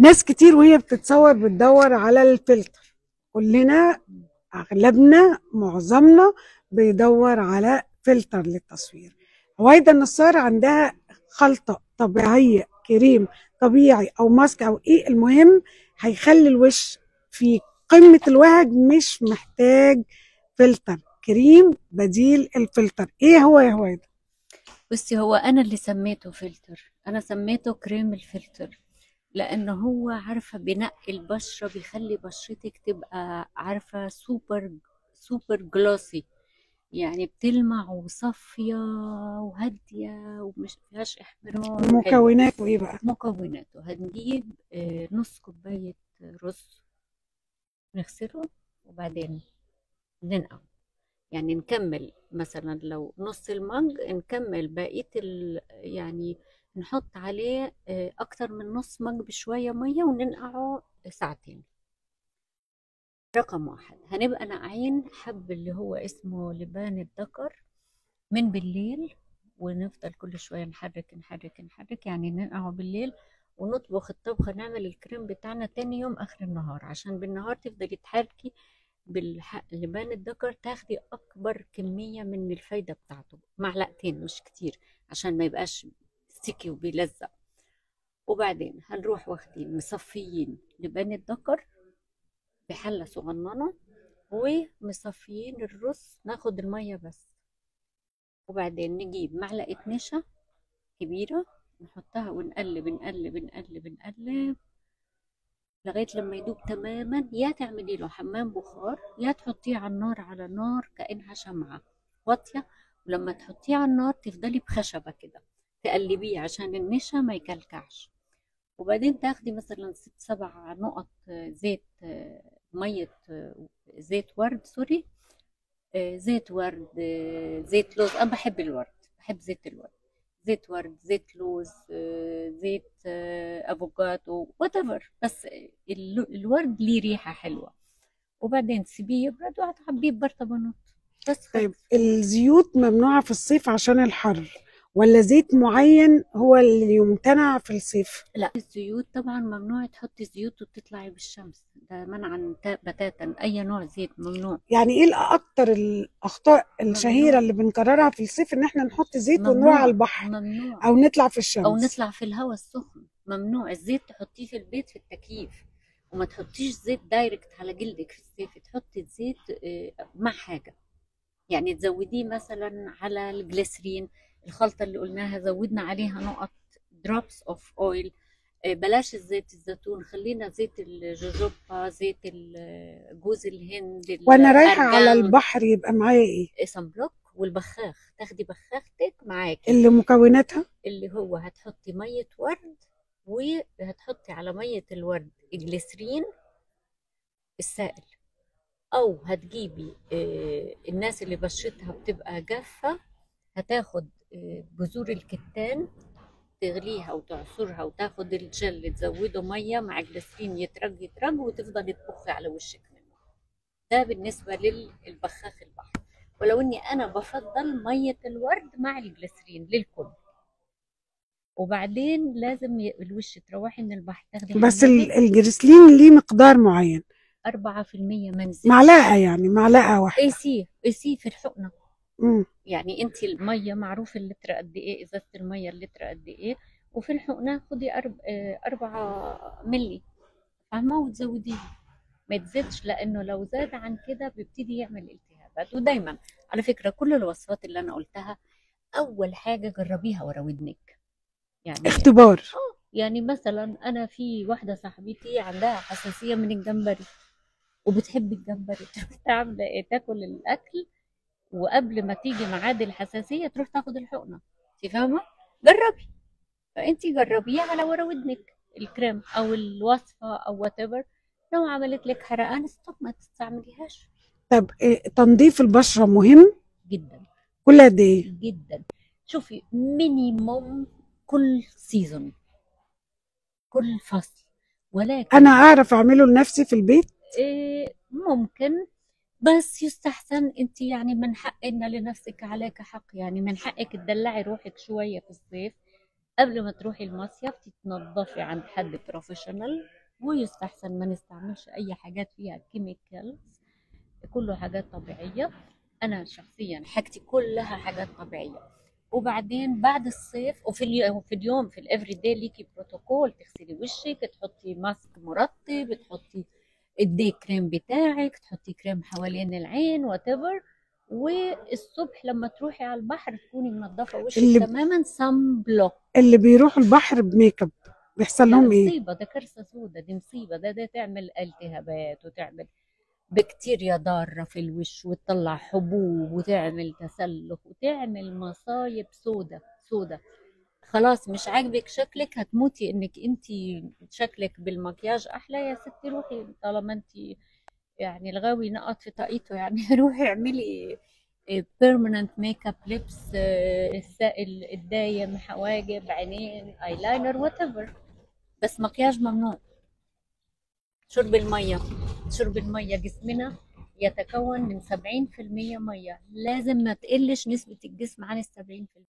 ناس كتير وهي بتتصور بتدور على الفلتر. كلنا أغلبنا معظمنا بيدور على فلتر للتصوير. هويدا النصار عندها خلطة طبيعية كريم طبيعي أو ماسك أو إيه المهم هيخلي الوش في قمة الوهج مش محتاج فلتر. كريم بديل الفلتر. إيه هو يا هويدا بصي هو أنا اللي سميته فلتر. أنا سميته كريم الفلتر. لأنه هو عارفة بنقي البشرة بيخلي بشرتك تبقى عارفة سوبر سوبر جلوسي يعني بتلمع وصافية وهادية ومش فيهاش احمرار. مكوناته إيه بقى؟ مكوناته. هنجيب آه، نص كوباية رز نغسله وبعدين ننقعه. يعني نكمل مثلا لو نص المج نكمل بقية ال يعني نحط عليه آه، أكتر من نص مج بشوية مية وننقعه ساعتين. رقم واحد هنبقى ناقعين حب اللي هو اسمه لبان الذكر من بالليل ونفضل كل شوية نحرك نحرك نحرك يعني ننقعه بالليل ونطبخ الطبخة نعمل الكريم بتاعنا تاني يوم آخر النهار عشان بالنهار تفضلي تحركي باللبان الذكر تاخدي أكبر كمية من الفايدة بتاعته معلقتين مش كتير عشان ما يبقاش ستيكي وبيلزق. وبعدين هنروح واخدين مصفيين لبان الذكر بحلة صغننة ومصفيين الرز ناخد المية بس. وبعدين نجيب معلقة نشا كبيرة نحطها ونقلب نقلب نقلب نقلب لغاية لما يدوب تماما. يا تعملي له حمام بخار يا تحطيه على النار على نار كأنها شمعة واطية. ولما تحطيه على النار تفضلي بخشبة كده. تقلبيه عشان النشا ما يكلكعش. وبعدين تاخدي مثلا ست سبع نقط زيت مية زيت ورد سوري زيت ورد زيت لوز. أنا بحب الورد بحب زيت الورد. زيت ورد زيت لوز زيت أفوكادو وات بس ال- الورد ليه ريحة حلوة. وبعدين تسيبيه يبرد وهتعبيه ببرطمانات. بس طيب الزيوت ممنوعة في الصيف عشان الحر. ولا زيت معين هو اللي يمتنع في الصيف؟ لا الزيوت طبعا ممنوع تحطي زيوت وتطلعي بالشمس. ده منعا تا- بتاتا. أي نوع زيت ممنوع. يعني إيه أكتر الأخطاء الشهيرة ممنوع. اللي بنكررها في الصيف إن إحنا نحط زيت ممنوع. ونروح على البحر؟ ممنوع. أو نطلع في الشمس. أو نطلع في الهواء السخن. ممنوع. الزيت تحطيه في البيت في التكييف. وما تحطيش زيت direct على جلدك في الصيف. تحطي الزيت آه، مع حاجة. يعني تزوديه مثلا على الجليسرين. الخلطة اللي قلناها زودنا عليها نقط drops of oil بلاش الزيت الزيتون. خلينا زيت الجوجوبا زيت جوز الهند وأنا رايحة على البحر يبقى معايا إيه؟ sun block والبخاخ. تاخدي بخاختك معاكي. اللي مكوناتها؟ اللي هو هتحطي مية ورد وهتحطي على مية الورد الجليسرين السائل. أو هتجيبي آه، الناس اللي بشرتها بتبقى جافة هتاخد آه، بذور الكتان تغليها وتعصرها وتاخد الجل تزوده مية مع جليسرين يترج يترج وتفضلي تبخي على وشك منه. ده بالنسبة للبخاخ البحر. ولو إني أنا بفضل مية الورد مع الجليسرين للكل. وبعدين لازم الوش تروحي من البحر تاخدي بس حمامك ال- الجليسرين ليه مقدار معين؟ 4% منزل. معلقة يعني معلقة واحدة. اي CC في الحقنة. مم. يعني انت المية معروف اللتر قد إيه إزازة المية اللتر قد إيه وفي الحقنة خدي أرب... آه، أربعة ملي فاهمة؟ وتزوديها ما تزيدش لأنه لو زاد عن كده بيبتدي يعمل التهابات. ودايما على فكرة كل الوصفات اللي أنا قلتها أول حاجة جربيها ورا ودنك. يعني اختبار. يعني مثلا أنا في واحدة صاحبتي عندها حساسية من الجمبري وبتحب الجمبري. تعمل إيه؟ تاكل الأكل وقبل ما تيجي ميعاد الحساسية تروح تاخد الحقنة. انت فاهمة؟ جربي. فانت جربيه على ورا ودنك. الكريم أو الوصفة أو وات لو عملت لك حرقان stop ما تستعمليهاش. طب إيه تنظيف البشرة مهم؟ جدا. كل قد إيه؟ جدا. شوفي minimum كل season كل فصل. ولكن أنا أعرف أعمله لنفسي في البيت؟ إيه ممكن. بس يستحسن انت يعني من حق ان لنفسك عليك حق يعني من حقك تدلعي روحك شوية في الصيف قبل ما تروحي المصيف تتنضفي عند حد professional ويستحسن ما نستعملش أي حاجات فيها chemicals كله حاجات طبيعية. أنا شخصيا حاجتي كلها حاجات طبيعية. وبعدين بعد الصيف وفي اليوم في اليوم في ال every day ليكي بروتوكول تغسلي وشك تحطي mask مرطب تحطي ال day cream بتاعك تحطي كريم حوالين العين whatever والصبح لما تروحي على البحر تكوني منظفة وشك اللي- تماما sun block اللي بيروحوا البحر ب make up بيحصل لهم إيه؟ مصيبة ده كارثة سودة دي مصيبة ده ده تعمل التهابات وتعمل بكتيريا ضارة في الوش وتطلع حبوب وتعمل تسلخ وتعمل مصايب سودة سودة. خلاص مش عاجبك شكلك هتموتي إنك أنت شكلك بالمكياج أحلى. يا ستي روحي طالما أنت يعني الغاوي نقط في طاقيته. يعني روحي اعملي permanent make up lips السائل الدايم حواجب عينين eyeliner whatever بس مكياج ممنوع. شرب المية. شرب المية جسمنا يتكون من 70% مية. لازم ما تقلش نسبة الجسم عن ال 70%